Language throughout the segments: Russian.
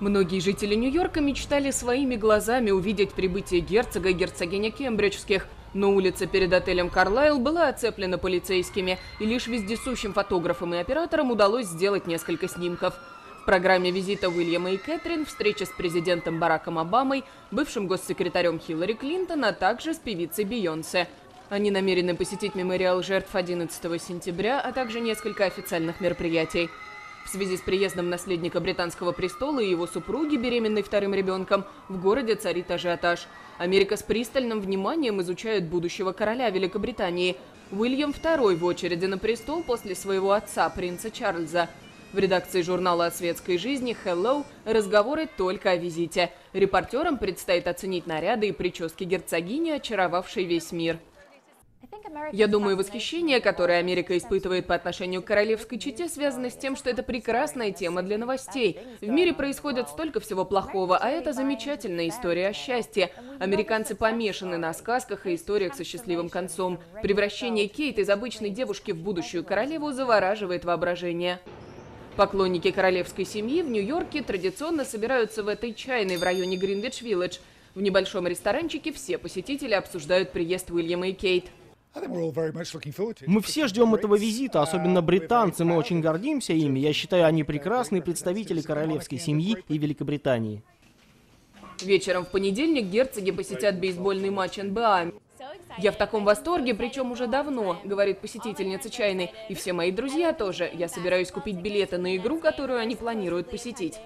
Многие жители Нью-Йорка мечтали своими глазами увидеть прибытие герцога и герцогиня Кембриджских, но улица перед отелем «Карлайл» была оцеплена полицейскими, и лишь вездесущим фотографам и операторам удалось сделать несколько снимков. В программе визита Уильяма и Кэтрин встреча с президентом Бараком Обамой, бывшим госсекретарем Хиллари Клинтон, а также с певицей Бейонсе. Они намерены посетить мемориал жертв 11 сентября, а также несколько официальных мероприятий. В связи с приездом наследника британского престола и его супруги, беременной вторым ребенком, в городе царит ажиотаж. Америка с пристальным вниманием изучает будущего короля Великобритании. Уильям II в очереди на престол после своего отца, принца Чарльза. В редакции журнала о светской жизни «Hello» разговоры только о визите. Репортерам предстоит оценить наряды и прически герцогини, очаровавшей весь мир. Я думаю, восхищение, которое Америка испытывает по отношению к королевской чете, связано с тем, что это прекрасная тема для новостей. В мире происходит столько всего плохого, а это замечательная история о счастье. Американцы помешаны на сказках и историях со счастливым концом. Превращение Кейт из обычной девушки в будущую королеву завораживает воображение. Поклонники королевской семьи в Нью-Йорке традиционно собираются в этой чайной в районе Гринвич-Вилледж. В небольшом ресторанчике все посетители обсуждают приезд Уильяма и Кейт. Мы все ждем этого визита, особенно британцы, мы очень гордимся ими. Я считаю, они прекрасные представители королевской семьи и Великобритании. Вечером в понедельник герцоги посетят бейсбольный матч НБА. «Я в таком восторге, причем уже давно», — говорит посетительница чайной. «И все мои друзья тоже. Я собираюсь купить билеты на игру, которую они планируют посетить».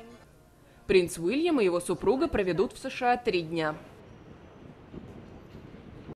Принц Уильям и его супруга проведут в США три дня.